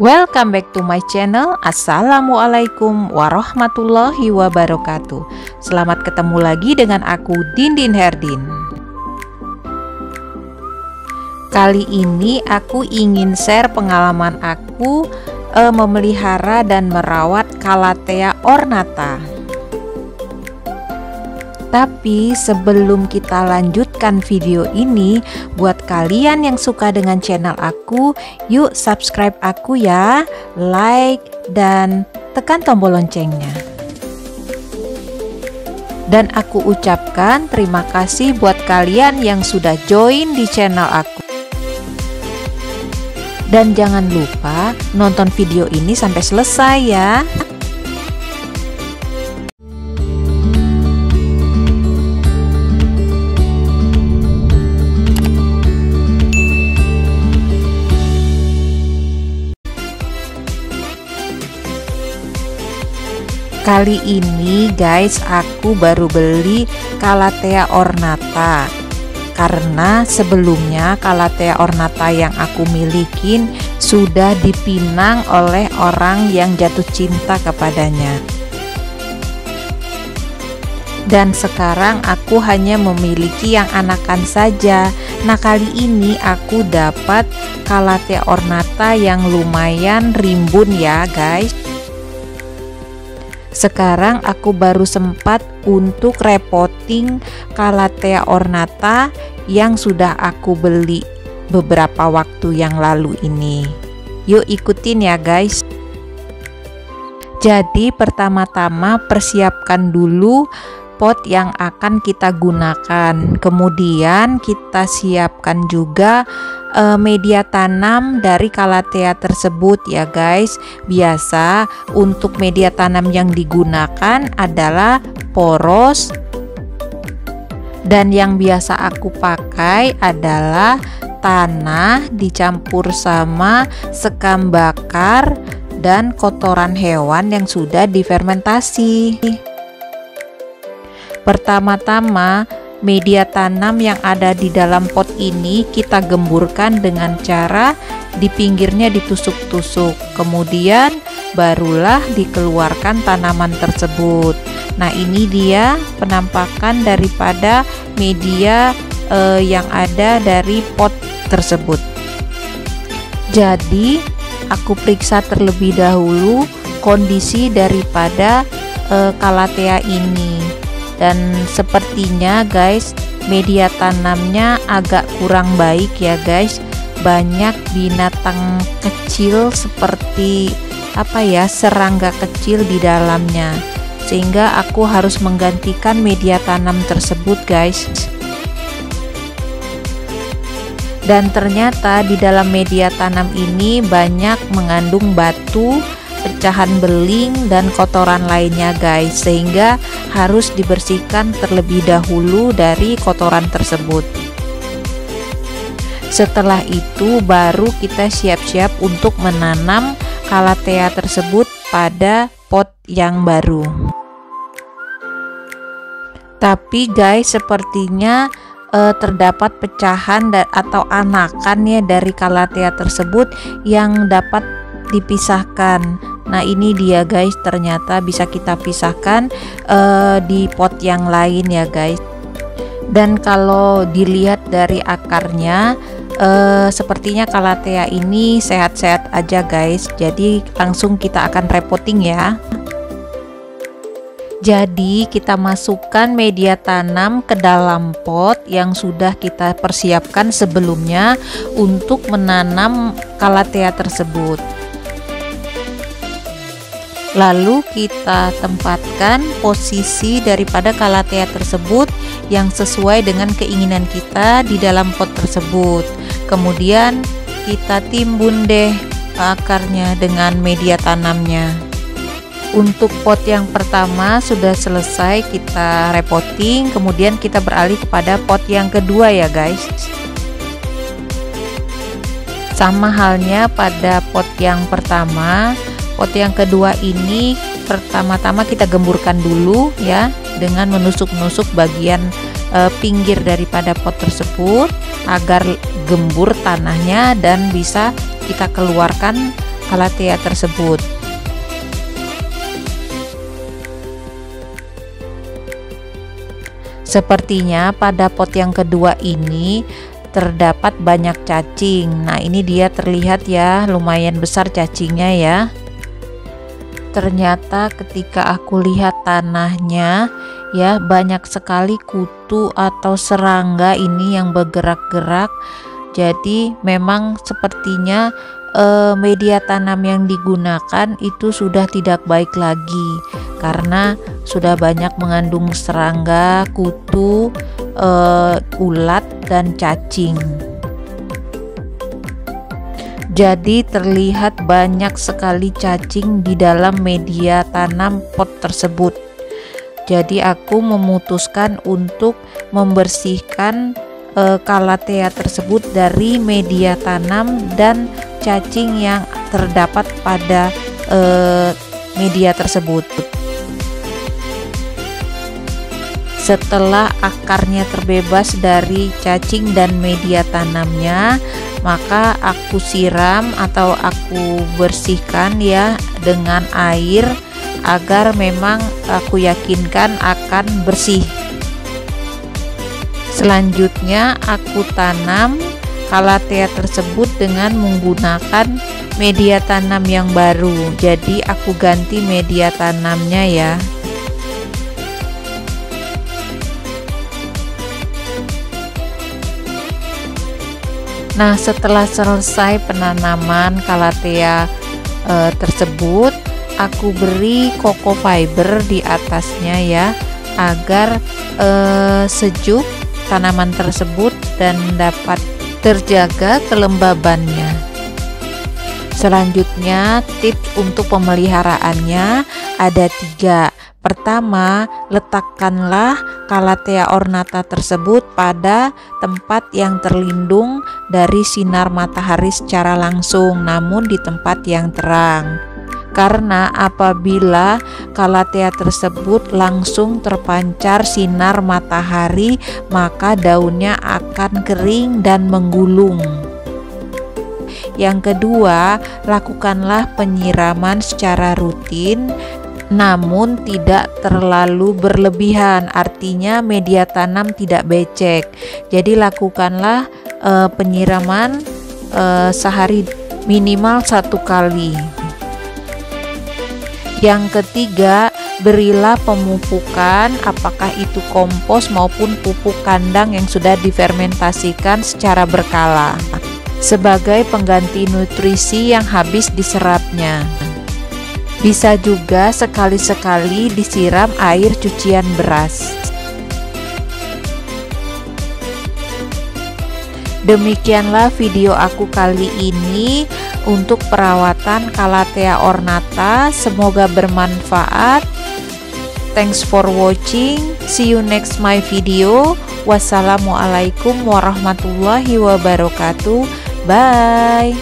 Welcome back to my channel. Assalamualaikum warahmatullahi wabarakatuh. Selamat ketemu lagi dengan aku Dindin Herdin. Kali ini aku ingin share pengalaman aku e, memelihara dan merawat Calathea ornata tapi sebelum kita lanjutkan video ini, buat kalian yang suka dengan channel aku, yuk subscribe aku ya, like, dan tekan tombol loncengnya. Dan aku ucapkan terima kasih buat kalian yang sudah join di channel aku. Dan jangan lupa nonton video ini sampai selesai ya. Kali ini guys aku baru beli Calathea ornata. Karena sebelumnya Calathea ornata yang aku milikin Sudah dipinang oleh orang yang jatuh cinta kepadanya. Dan sekarang aku hanya memiliki yang anakan saja. Nah kali ini aku dapat Calathea ornata yang lumayan rimbun ya guys sekarang aku baru sempat untuk repoting Calathea ornata yang sudah aku beli beberapa waktu yang lalu ini. Yuk ikutin ya guys. Jadi pertama-tama persiapkan dulu pot yang akan kita gunakan. Kemudian kita siapkan juga uh, media tanam dari kalatea tersebut ya guys. Biasa untuk media tanam yang digunakan adalah poros. Dan yang biasa aku pakai adalah tanah dicampur sama sekam bakar dan kotoran hewan yang sudah difermentasi pertama-tama media tanam yang ada di dalam pot ini kita gemburkan dengan cara di pinggirnya ditusuk-tusuk. Kemudian barulah dikeluarkan tanaman tersebut. Nah ini dia penampakan daripada media eh, yang ada dari pot tersebut. Jadi aku periksa terlebih dahulu kondisi daripada eh, kalatea ini dan sepertinya guys media tanamnya agak kurang baik ya guys. Banyak binatang kecil seperti apa ya serangga kecil di dalamnya. Sehingga aku harus menggantikan media tanam tersebut guys. Dan ternyata di dalam media tanam ini banyak mengandung batu pecahan beling dan kotoran lainnya guys. Sehingga harus dibersihkan terlebih dahulu dari kotoran tersebut. Setelah itu baru kita siap-siap untuk menanam kalatea tersebut pada pot yang baru. Tapi guys sepertinya eh, terdapat pecahan atau anakan ya dari kalatea tersebut yang dapat dipisahkan nah ini dia guys. Ternyata bisa kita pisahkan uh, di pot yang lain ya guys. Dan kalau dilihat dari akarnya uh, sepertinya kalatea ini sehat-sehat aja guys. Jadi langsung kita akan repoting ya. Jadi kita masukkan media tanam ke dalam pot yang sudah kita persiapkan sebelumnya untuk menanam kalatea tersebut Lalu kita tempatkan posisi daripada kalatea tersebut yang sesuai dengan keinginan kita di dalam pot tersebut. Kemudian kita timbun deh akarnya dengan media tanamnya. Untuk pot yang pertama sudah selesai kita repotting, kemudian kita beralih kepada pot yang kedua ya guys. Sama halnya pada pot yang pertama, pot yang kedua ini pertama-tama kita gemburkan dulu ya dengan menusuk-nusuk bagian e, pinggir daripada pot tersebut agar gembur tanahnya dan bisa kita keluarkan calathea tersebut. Sepertinya pada pot yang kedua ini terdapat banyak cacing. Nah, ini dia terlihat ya, lumayan besar cacingnya ya. Ternyata ketika aku lihat tanahnya ya banyak sekali kutu atau serangga ini yang bergerak-gerak. Jadi memang sepertinya eh, media tanam yang digunakan itu sudah tidak baik lagi karena sudah banyak mengandung serangga, kutu, uh, ulat dan cacing. Jadi terlihat banyak sekali cacing di dalam media tanam pot tersebut. Jadi aku memutuskan untuk membersihkan e, kalatea tersebut dari media tanam dan cacing yang terdapat pada e, media tersebut. Setelah akarnya terbebas dari cacing dan media tanamnya, maka aku siram atau aku bersihkan ya dengan air agar memang aku yakinkan akan bersih. Selanjutnya aku tanam kalatea tersebut dengan menggunakan media tanam yang baru. Jadi aku ganti media tanamnya ya. Nah, setelah selesai penanaman kalatea e, tersebut, aku beri koko fiber di atasnya ya, agar e, sejuk tanaman tersebut dan dapat terjaga kelembabannya. Selanjutnya, tips untuk pemeliharaannya ada tiga. Pertama, letakkanlah Calathea ornata tersebut pada tempat yang terlindung dari sinar matahari secara langsung, namun di tempat yang terang. Karena apabila Calathea tersebut langsung terpancar sinar matahari, maka daunnya akan kering dan menggulung. Yang kedua, lakukanlah penyiraman secara rutin namun tidak terlalu berlebihan. Artinya media tanam tidak becek. Jadi lakukanlah e, penyiraman e, sehari minimal satu kali. Yang ketiga berilah pemupukan apakah itu kompos maupun pupuk kandang yang sudah difermentasikan secara berkala sebagai pengganti nutrisi yang habis diserapnya. Bisa juga sekali-sekali disiram air cucian beras. Demikianlah video aku kali ini untuk perawatan Calathea ornata. Semoga bermanfaat. Thanks for watching. See you next my video. Wassalamualaikum warahmatullahi wabarakatuh. Bye.